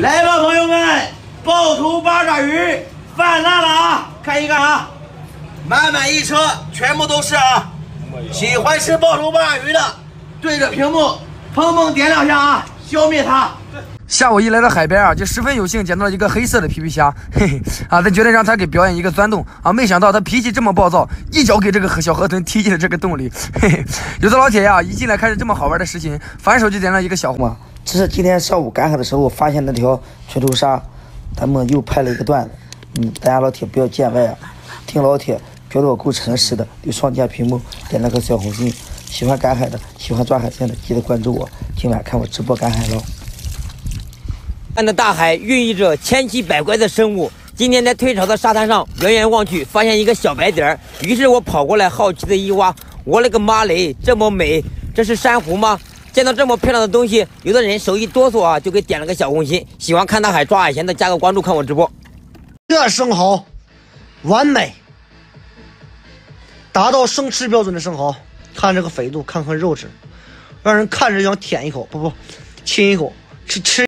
来吧，朋友们，爆头八爪鱼泛滥了啊！看一看啊，满满一车，全部都是啊！喜欢吃爆头八爪鱼的，对着屏幕砰砰点两下啊，消灭它。下午一来到海边啊，就十分有幸捡到了一个黑色的皮皮虾，嘿嘿啊，咱决定让他给表演一个钻洞啊，没想到他脾气这么暴躁，一脚给这个小河豚踢进了这个洞里，嘿嘿。有的老铁呀，一进来看着这么好玩的事情，反手就点了一个小红。这是今天上午赶海的时候发现那条群头鲨，咱们又拍了一个段子，嗯，大家老铁不要见外啊。听老铁觉得我够诚实的，就双击屏幕点了个小红心。喜欢赶海的，喜欢抓海鲜的，记得关注我，今晚看我直播赶海喽。看的大海孕育着千奇百怪的生物。今天在退潮的沙滩上，远远望去，发现一个小白点儿。于是我跑过来，好奇的一挖，我勒个妈嘞，这么美，这是珊瑚吗？见到这么漂亮的东西，有的人手一哆嗦啊，就给点了个小红心。喜欢看大海抓海鲜的，加个关注，看我直播。这生蚝完美，达到生吃标准的生蚝。看这个肥度，看看肉质，让人看着想舔一口，不不，亲一口，吃吃。